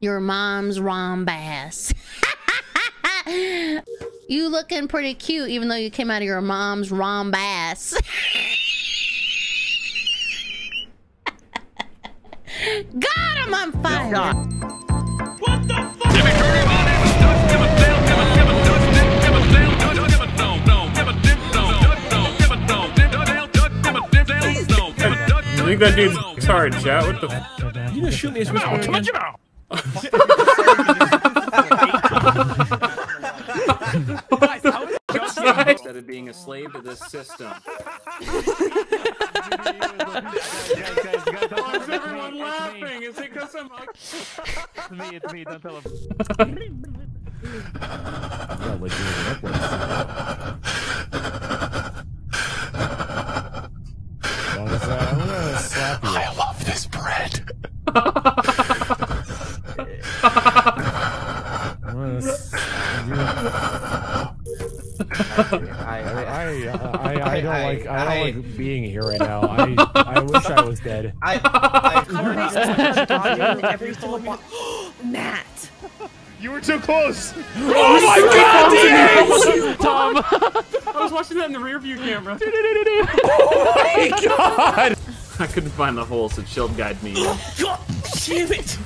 your mom's rombass. you looking pretty cute, even though you came out of your mom's rombass. God, I'm on fire. What the fuck? I think that dude's hard, chat. What the? F- You gonna shoot me as Whisper again? Instead of being a slave to this system. Why is everyone laughing? Is it because I'm like... It's me, it's me, don't tell him. I, I don't I- like don't I- like being here right now. I I wish I was dead. I, I every single bo- Matt. You were too close! Oh my god! Tom! I was watching that in the rear view camera. oh my god! I couldn't find the hole, so Shield guide me. in. God damn it!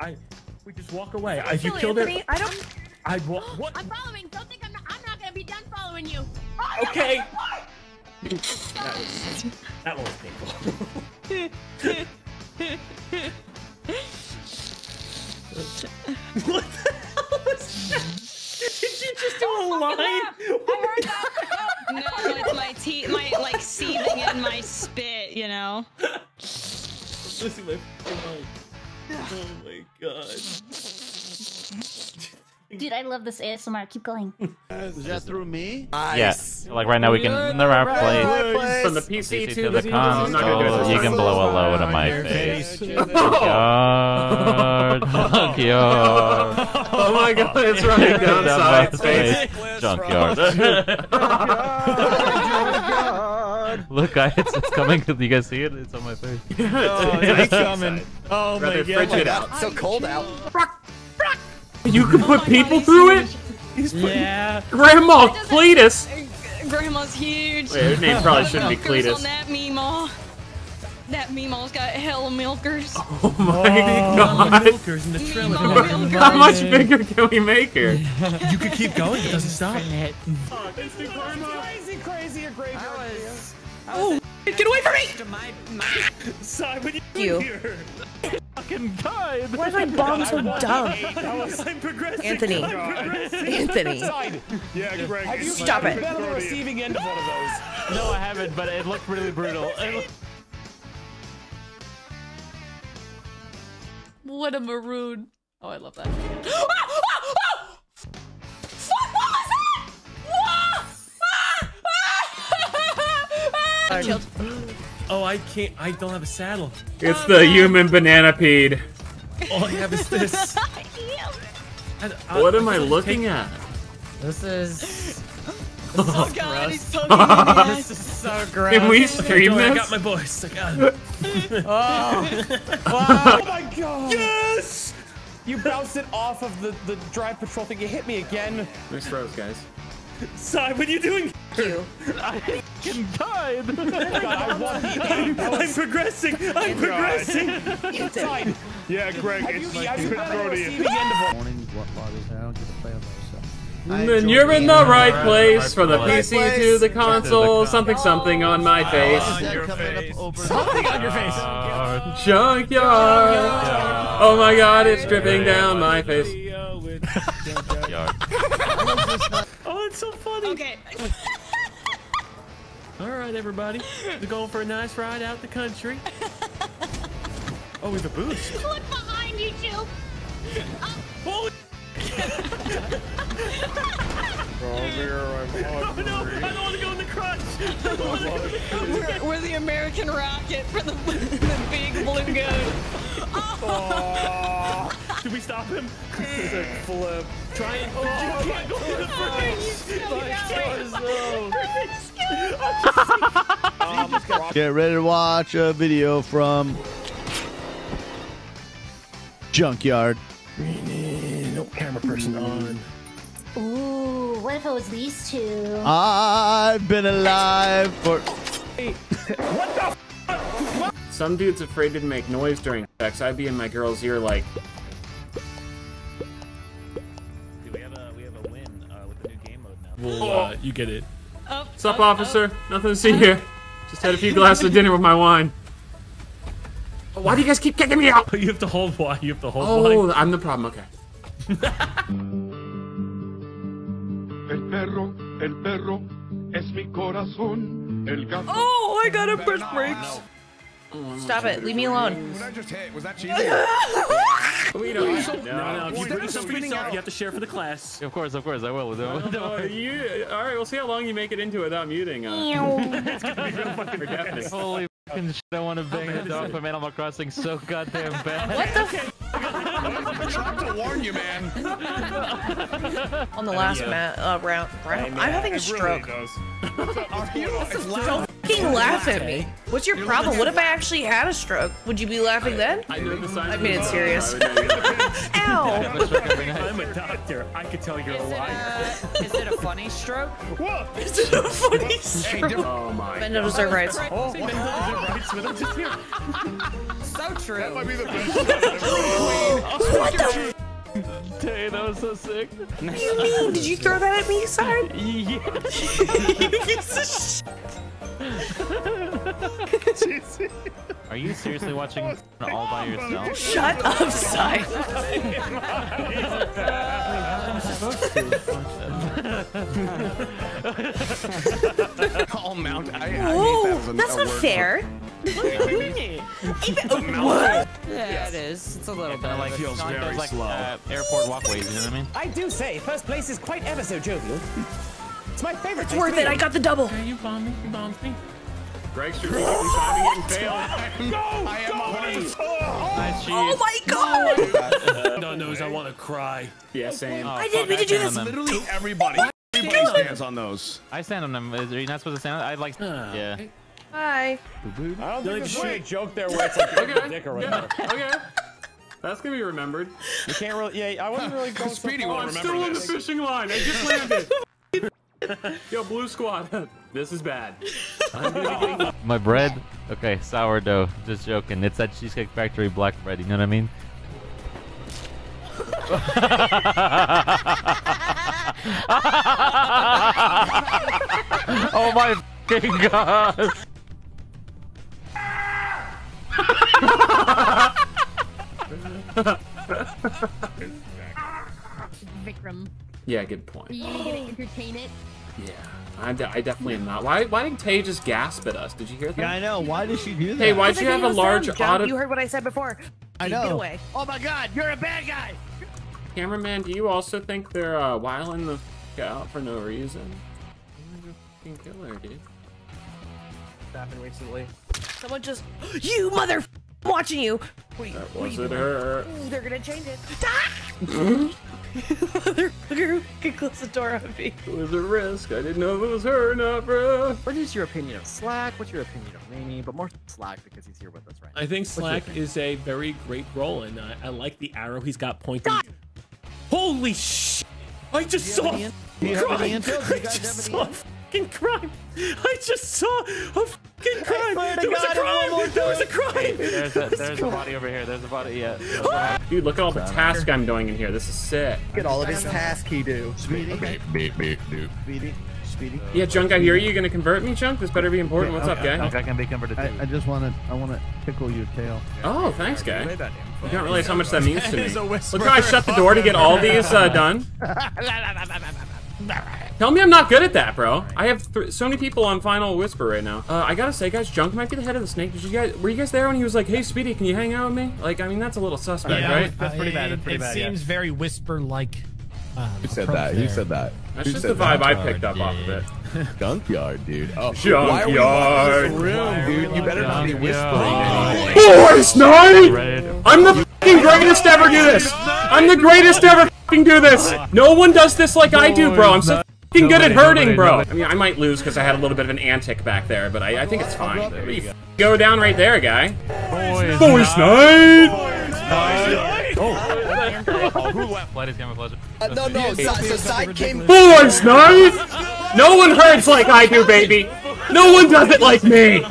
I we just walk away. If you Kill killed Anthony. it, I don't. I'd. What? I'm following. Okay. that was that one was painful. what the hell was that? Did you just do a line? Oh, no, it's my teeth, my like seething in my spit, you know. Listen, my Dude, I love this ASMR. Keep going. Is that through me? Yes. Like right now we can never play From the PC, PC to to the I'm not gonna do console. it. You can blow a load on my face. Junkyard, junkyard. Oh my god, it's running down Down side my face. Junkyard. Look, guys, it's coming. You guys see it? It's on my face. Oh, it's coming. Oh my god. Rather god. frigid out. So cold out. You can put people through it? Yeah. Grandma Cletus! Grandma's huge. Wait, her name probably shouldn't be Milkers Cletus. On that Meemaw. That Meemaw's got hella milkers. Oh my Oh, god. milkers in the trailer. Milkers. How much bigger can we make her? You could keep going. It doesn't stop. Crazy, crazy, graveyard. Oh, Get away from me! Simon, you, You. here. Fucking died! why is my bomb so dumb? I'm progressing. Anthony. I'm. Anthony. Yeah, Greg. Have you Stop it. been on the receiving end of one of those? No, I haven't, but it looked really brutal. What a maroon. Oh, I love that. Ah! Ah! Ah! Chilled. Oh, I can't. I don't have a saddle. It's the human banana peed. All I have is this. I- I- What am I looking take- at? This is. Oh god, he's poking me in the ass. This is so gross. Can we Okay, stream don't I got my voice. I got it. Oh. oh my god! Yes! You bounced it off of the, the drive patrol thing. You hit me again. Nice throws, guys. Simon, what are you doing? You. I fucking died. God, I won the I'm, That I'm progressing. I'm progressing. Fine. Yeah, Greg, Have it's you, like you you been on to receiving you. end of? Ah. Morning, what log is I don't get to play on those. Then you're in the right place from the PC to the console. Something, something on my face. Something on your face. Junkyard. Oh my god, it's dripping down my face. Junkyard. Oh, it's so funny. Okay. All right, everybody. We're going for a nice ride out the country. Oh, we have a boost. Look behind you, Jill. Holy Oh, no, I don't want to the crunch. I don't want to go in the crunch. We're, we're the American rocket for the, the big blue goat. Oh. Did we stop him? Flip. Try and. Oh, you can't go in the bridge. My God. Oh, Get ready to watch a video from Junkyard. No camera person mm. on. Ooh, what if it was these two? I've been alive for. What the? Some dude's afraid to make noise during sex. I'd be in my girl's ear like, you get it. Oh, What's up, oh, oh. officer? Nothing to see here. Just had a few glasses of dinner with my wine. Oh, why do you guys keep kicking me out? You have to hold Y. You have to hold Oh, Y. I'm the problem. Okay. El perro, el perro es mi corazón. El gato. Oh, I got a burst brakes. Stop it. Leave me alone. What I just hit was that cheesy? We don't. No, no. If you that bring was something for yourself, out. you have to share for the class. Of course, of course, I will. Don't- Uh, you, all right, we'll see how long you make it into without muting. Uh, for deafness. Holy fucking shit! I want to bang the dog from Animal Crossing so goddamn bad. What the f- I'm trying to warn you, man. on the last ma- uh, round? round? I'm having a stroke. Don't fucking laugh at me. What's your problem? What if I actually had a stroke? Would you be laughing then? I know the signs. I mean, it's serious. I would know you- Ow! I'm a doctor. I can tell you're a liar. Uh, is it a funny stroke? Is it a funny stroke? Oh my. Men don't deserve rights. Oh, say men don't deserve rights, I'm just here. So true. That might be the best shot I've ever heard. What the f- Hey, that was so sick. What do you mean? Did you throw that at me, son? you piece of shit. Are you seriously watching all by yourself? Shut up, Sai. All mount. I, I hate Oh, that as a, that's a not word fair. what? Yeah, it is. It's a little bit. Like Feels very like slow. uh, airport walkways. You know what I mean? I do say, first place is quite ever so jovial. It's my favorite. It's worth it. I got the double. Hey, you bombed me. You bombed me. Greg's true. timing and failed. I am a Nice oh, cheese. Oh my god! No knows I want to cry. Yeah, same. Oh, I didn't mean to do stand this. on. Literally everybody. Everybody stands on those. I stand on them. Is, are you not supposed to stand on them? I like. Ah. Yeah. Hi. I don't Like, think there's really a joke there where it's like you're Okay. a dick or Yeah. Okay. That's gonna be remembered. You can't really. Yeah, I wasn't really going so Speedy far. will I'm remember still on the fishing line. I just landed. Yo, blue squad. this is bad. I'm gonna be My bread. Okay, sourdough. Just joking. It's that Cheesecake Factory black bread. You know what I mean? oh my fucking god! Vikram. Yeah, good point. Are you gonna entertain it? Yeah, I, de- I definitely am not. Why Why did Tay just gasp at us? Did you hear that? Yeah, I know. Why did she do that? Hey, why'd you have a large them, auto? You heard what I said before. I know. Get know. away. Oh my god, you're a bad guy. Cameraman, do you also think they're uh, wiling the f- out for no reason? You're a fucking killer, dude. happened recently. Someone just. You mother. f- I'm watching you. Wait, That what wasn't her. Ooh, they're gonna change it. Motherfucker, can close the door on me. It was a risk. I didn't know if it was her or not, bro. What is your opinion of Slack? What's your opinion of Rainy? But more Slack because he's here with us right now. I think Slack is a very great role, and I, I like the arrow he's got pointing. Holy sh! I just saw any in- do you have any crime. intel? Do you I just saw any a fucking crime. I just saw a fucking crime. swear to There was a God, one more crime. There was a crime. There's a there's a body over here. There's a body. Yeah. Dude, look at all the task I'm doing in here. This is sick. Look at all of his tasks he do. Speedy. Okay. Speedy. Speedy. Yeah, Junk, I hear you. You gonna convert me, Junk? This better be important. What's up, guy? I can be converted I. I just want to. I want to tickle your tail. Oh, thanks, guy. Say that You don't realize how much that means to me. is a whisper. Look how I shut the door to get all these uh, done. Tell me I'm not good at that, bro. I have th so many people on Final Whisper right now. Uh, I gotta say, guys, Junk might be the head of the snake. Did you guys? Were you guys there when he was like, "Hey, Speedy, can you hang out with me?" Like, I mean, that's a little suspect, right? That's pretty bad. That's pretty it bad. yeah. seems very whisper-like. Um, Who said approach that? Who said that? That's Who just the vibe that? I picked up off of it. Junkyard, dude. Oh, Junkyard. Why are we room, dude? You better not be whispering Junkyard. anything. Boys night! I'm the fucking greatest ever do this. I'm the greatest ever fucking do this. No one does this like I do, bro. I'm so fucking fucking good at hurting, bro. I mean, I might lose because I had a little bit of an antic back there, but I, I think it's fine. But you f- go down right there, guy. Boys, Voice night. night. Oh, who left? Light is camouflage. Uh, no, no, so, so side came. Voice night. No one hurts like I do, baby. No one does it like me.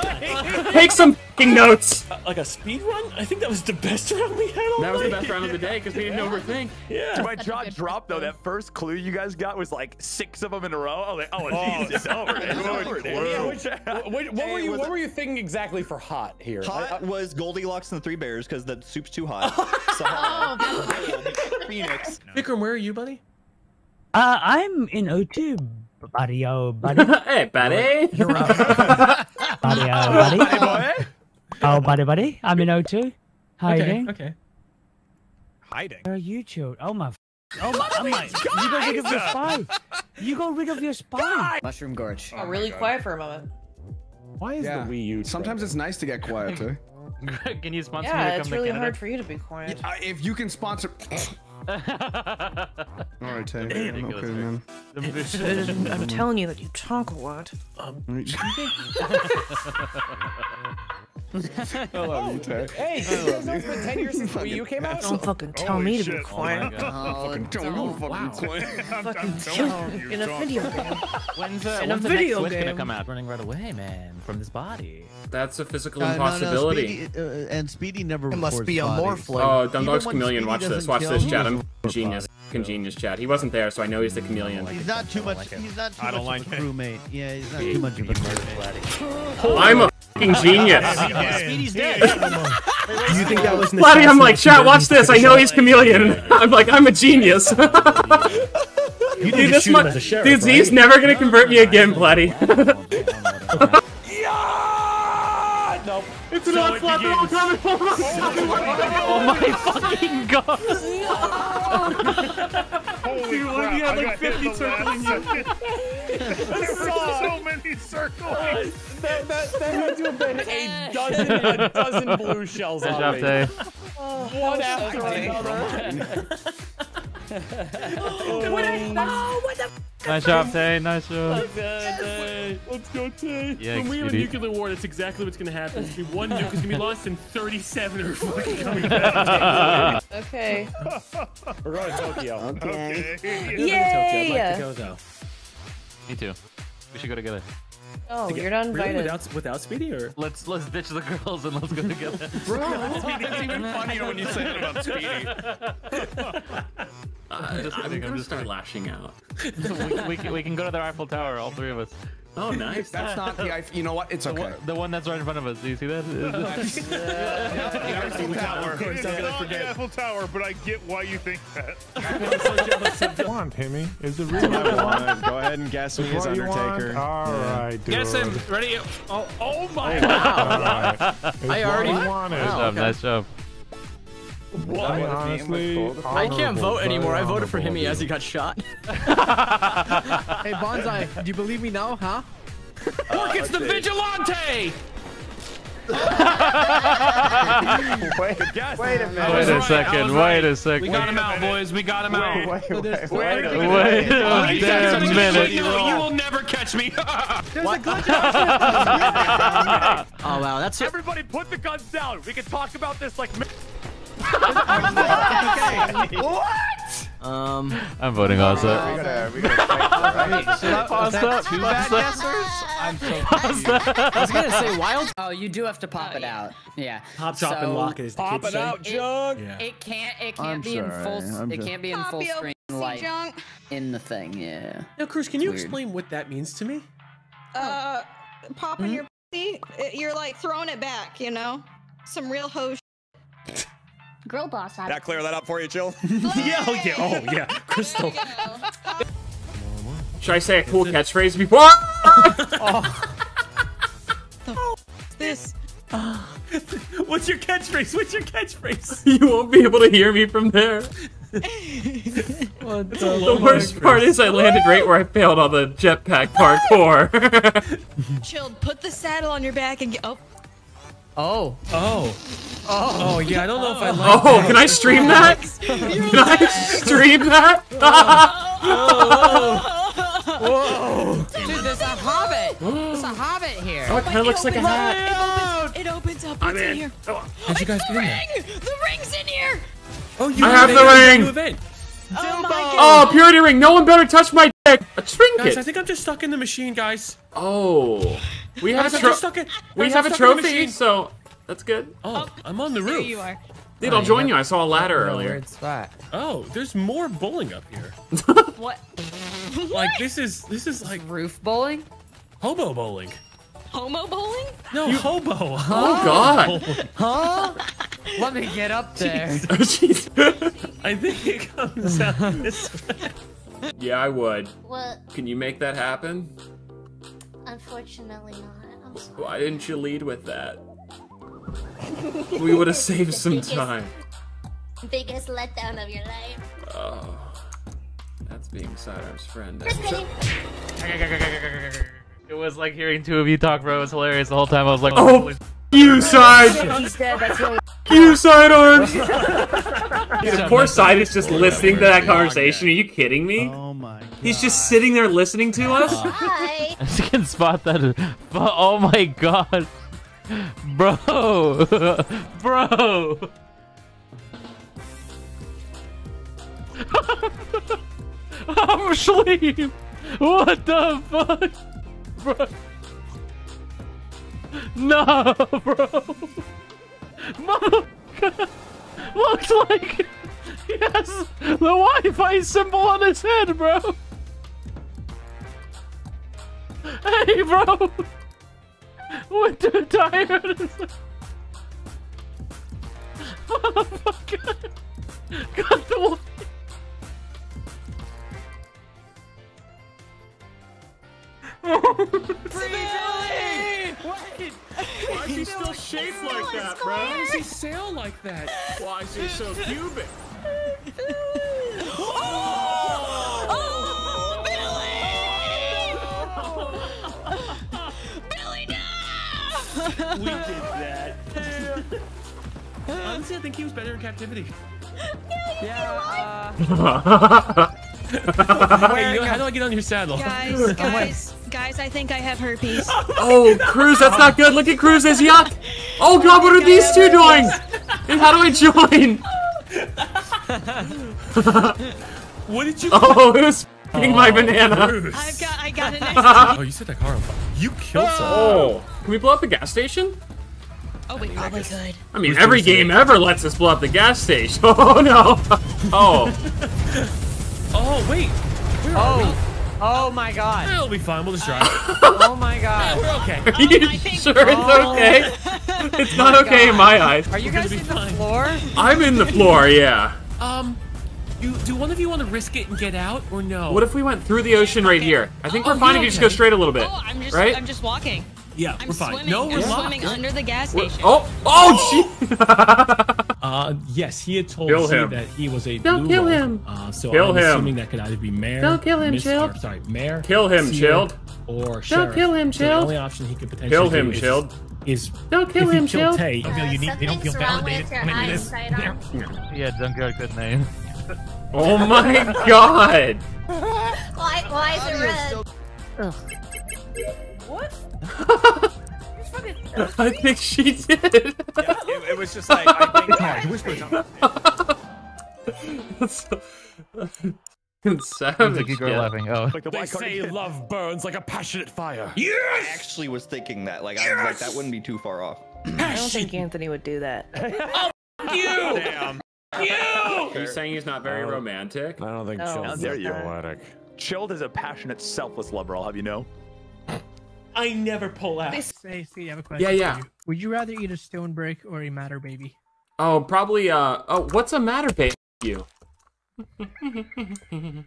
Take some fucking notes. Like a speed run? I think that was the best round we had all That was the best round of the day because we didn't overthink. Yeah. My jaw dropped though. That first clue you guys got was like six of them in a row. I was like, oh, Oh, Jesus, it's over. It's over. Yeah, which, what, what were you? What were you thinking exactly for hot here? Hot was Goldilocks and the Three Bears because the soup's too hot. so, Oh, Phoenix. Vikram, where are you, buddy? Uh, I'm in O2, buddy, oh, buddy. hey, buddy. You're up. buddy, oh, buddy. Oh, buddy, buddy. I'm in O2. How you Okay, doing? okay. Hiding. Where are you, chill? Oh, my. f- Oh, my. Oh, my. You got rid of your spy. You got rid of your spy. Mushroom Gorge. Oh, really quiet for a moment. Why is Yeah. the Wii U? Sometimes it's nice to get quiet too. Can you sponsor me Yeah, to it's come really to Canada? hard for you to be quiet. Uh, if you can sponsor. All right, Tay. Ridiculous, Okay, man. I'm, I'm telling you that you talk a lot. I love you, Tay. Hey, I you guys love know you. it's been 10 years since the Wii U came out? Don't fucking tell me to be quiet. Fucking tell me to fucking quiet. Fucking tell me in a video game. When's, uh, In a when's the video next Switch gonna come out? Running right away, man, from this body. That's a physical Uh, no, no, impossibility. Speedy, uh, and Speedy never. It must be a bodies. morphling. Oh, Even Dundalk's chameleon. Speedy Watch this. Watch this, he chat. I'm genius. Fucking genius, chat. He wasn't there, so I know he's the chameleon. He's not too much. He's not too I don't much like of a it. crewmate. Yeah, he's not too much of a crewmate. I'm a fucking genius. Do you think that was Bloody, I'm like, chat, watch this. I know he's chameleon. I'm like, I'm a genius. You Dude, need this shoot mu- him sheriff, Dude, Z's right? never gonna convert me again, Bloody. No. It's an onslaught, they're all coming. Oh my fucking god! Holy Dude, crap, you had like 50 the circling last you. There were so many circling. That, that, that had to have been a dozen, a dozen blue shells Good on job, me. One after another. Oh. Nice job, Tay. Nice job. Let's go, Tay. Yeah, when we have a nuclear war, that's exactly what's gonna happen. It's gonna be one nuke is gonna be lost, and 37 are fucking coming back. Okay. We're going to Tokyo. Okay. Yay! go though. Me too. We should go together. Oh, you're not Really? invited. Without, without Speedy or? Let's let's ditch the girls and let's go together. Bro, that's, that's even funnier when you say it about Speedy. Uh, just I'm kidding, I'm gonna just start lashing out. we, we, can, we can go to the Eiffel Tower, all three of us. Oh, nice. That's not the. Eiff- You know what? It's The okay. one, the one that's right in front of us. Do you see that? Eiffel Tower. Of course, It how is could not forget? the Eiffel Tower, but I get why you think that. want, Timmy? Is it really what you want? Go ahead and guess me as What you want? Undertaker. All right, dude. Guess him. Ready? Oh, oh my All god. right. I already- you wanted. nice job, nice job. I mean, honestly, I can't vote anymore. I voted for him honorable, as he got shot. hey, Bonsai, do you believe me now, huh? Look, it's the uh, vigilante. Wait. Wait a minute. Wait a second, was wait a second. We got him out, boys. We got him out. Wait, wait, wait, Wait a minute. Wait a Oh, you guys damn are minute. shit. No, you will never catch me. Oh wow, that's it. Everybody put the guns down. We can talk about this like. Um, I'm voting also. We gotta, we gotta fight for it. Pause that. two Pause bad that. I'm so I was gonna say wild. Oh, you do have to pop it out. Yeah. Pop, drop, and lock it. Is the Pop it say. out, Jug. Yeah. It can't. It can't I'm be in full. sorry, s- I'm It just- can't be in full Poppy screen light junk. in the thing. Yeah. Now, Cruz, can you Weird. explain what that means to me? Uh, popping your pussy. You're like throwing it back, you know? Some real hoe Girl boss. That clear that up for you, Jill. yeah, oh yeah, oh yeah, Crystal. Should I say a cool catchphrase before? Oh, This. What's your catchphrase? What's your catchphrase? you won't be able to hear me from there. What The worst part is I landed right where I failed all the jetpack parkour. Chilled. Put the saddle on your back and get. Oh. Oh. Oh. Oh. Oh, yeah, I don't know if I oh. like oh, can I stream that? Can I stream that? Whoa. Dude, there's a hobbit There's a hobbit here. Oh, it kind of looks like a hat. It opens, it opens up. I'm What's in in. here? Oh, How'd you guys get in there? Ring! The ring's in here! Oh, you I have the ring. new. Oh my god. Oh, purity ring. No one better touch my dick. A trinket. Guys, I think I'm just stuck in the machine, guys. Oh, we have Guys, a I'm tro- stuck in- we have a stuck in the trophy, so that's good. Oh, oh I'm on the roof. There roof. you are. Dude, I'll join you. I saw a ladder earlier. Weird spot. Oh, there's more bowling up here. What? Like this is this is like Roof bowling? hobo bowling. Homo bowling? No, hobo. Oh God. Huh? Let me get up there. Oh, jeez. I think it comes out this way. yeah, I would. What? Can you make that happen? Unfortunately not. I'm sorry. Why didn't you lead with that? We would have saved some Biggest- time. Biggest letdown of your life. Oh, that's being Sidearm's friend. It was like hearing two of you talk, bro. It was hilarious the whole time. I was like, Oh, you side. He's dead. That's. You sidearms. Dude, of course, side is just listening to that conversation. Are you kidding me? Oh my god. He's just sitting there listening to us. Hi. I can spot that. But oh my god, bro, bro. I'm asleep. What the fuck, bro? No, bro. Motherfucker. Looks like he has the Wi-Fi symbol on his head, bro. Hey, bro. What the tire is Motherfucker. Got the Wi- Why is he still shaped like that, bro? Why does he sail like that? Why is he so cubic? We did that. Honestly, I think he was better in captivity. Yeah, Hey, you know, how do I get on your saddle? Guys, guys, guys, I think I have herpes. Oh, Cruz, that's not good. Look at Cruz, there's yuck. Oh God, what are these two doing? And how do I join? What did you? Oh, who's f***ing my oh, banana? I've got, I got an STD. Oh, you said that car on fire. You killed someone. Oh, can we blow up the gas station? Oh, we probably could. I mean, Who's every doing game ever lets us blow up the gas station. Oh no. Oh. Oh, wait. Where are we? Oh. Oh my god. It'll be fine. We'll just drive. Oh my god. We're okay. Are you sure it's okay? It's not okay in my eyes. Are you gonna guys be in the fine. floor? I'm in the floor, yeah. Um, do, do one of you want to risk it and get out, or no? What if we went through the ocean right here? I think Oh, we're fine if yeah, you just go straight a little bit. Oh, I'm just, right? I'm just walking. Yeah, I'm we're fine. swimming. No, we're I'm locked. swimming under the gas We're- station. oh, oh, gee. Uh, yes, he had told Kill C him. that he was a Don't blue kill him. Uh, so Kill I'm him. assuming that could either be mayor. Don't kill him, Chilled. Sorry, mayor. Kill him, Chilled. Or sheriff. kill him, So the only option he could potentially Kill him, do is, Chilled. is Don't kill if him, he killed Chilled. Tay. Uh, something's wrong with your eyesight. Arm. Yeah, Junkyard, good name. Oh my god. Why? Why is it red? What? I think she did. It, it was just like I think. Whisper something. That's so It's savage. like you girl yeah. laughing. Oh, Like the They say love burns like a passionate fire. Yes. I actually was thinking that. Like, I was like, that wouldn't be too far off. I don't think Anthony would do that. Oh, you! Damn. You! Are saying he's not very romantic? I don't think Oh, Chill's there that you go. poetic. Chilled is a passionate, selfless lover. I'll have you know. I never pull out. Stacey, I have a question. Yeah, yeah. For you. Would you rather eat a stone brick or a matter baby? Oh, probably. Uh. Oh, what's a matter, baby? You.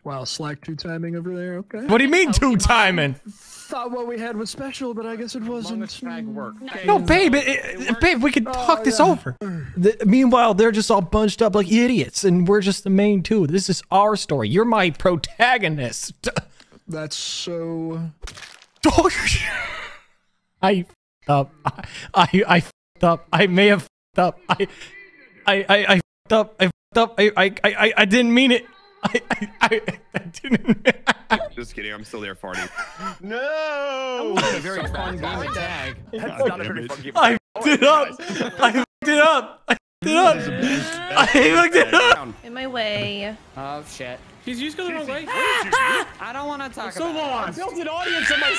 Wow, slack two timing over there. Okay. What do you mean oh, two timing? Thought what we had was special, but I guess it wasn't. No, babe, it, it- babe, we could oh, talk this over. The, meanwhile, they're just all bunched up like idiots, and we're just the main two. This is our story. You're my protagonist. That's so. I f***ed up. I I, I up. I may have up. I I I, I f***ed up. I f***ed up. I, I I I didn't mean it. I, I, I didn't. Just kidding. I'm still there, farting. No. a very fun game of tag. That's not a very fun game. I fucked it up. I fucked it up. I fucked it up. I fucked it up. In my way. Oh shit. He's used to the wrong way. I don't want to talk so about long. I built an audience on my